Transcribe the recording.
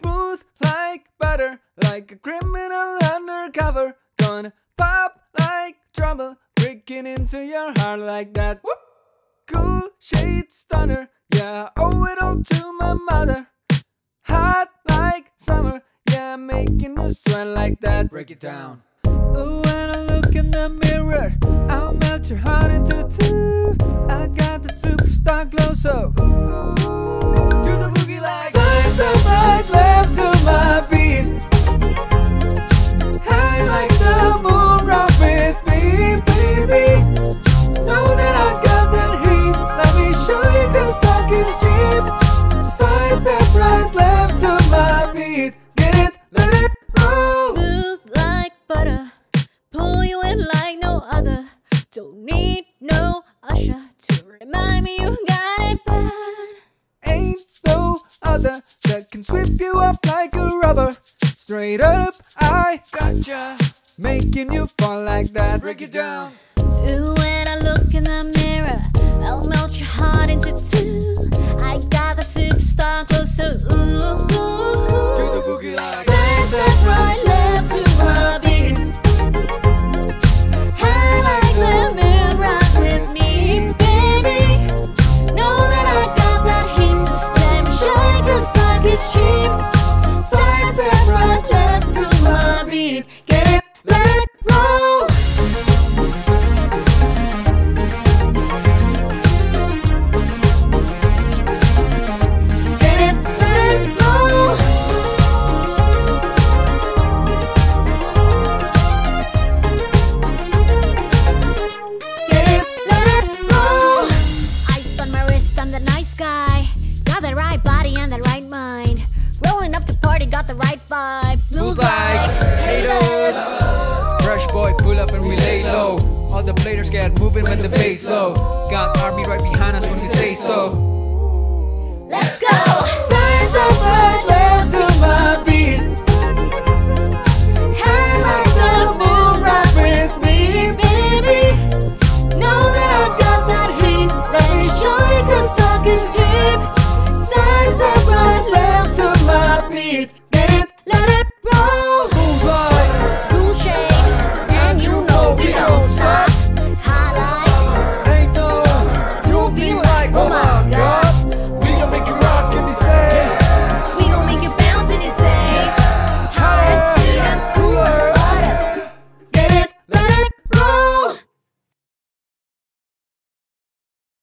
Smooth like butter, like a criminal undercover. Gonna pop like trouble, breaking into your heart like that. Whoop. Cool shade stunner, yeah, I owe it all to my mother. Hot like summer, yeah, making you sweat like that. Break it down. Ooh, when I look in the mirror, I'll melt your heart into two. I got the superstar glow, so ooh, other that can sweep you up like a rubber. Straight up, I gotcha. Making you fall like that. Break it down. Ooh, when I look in the mirror, I'll melt your heart into two. I got the superstar glow, so Get boy, pull up and we lay low. All the players get moving when the bass low. Got army right behind us when we say so.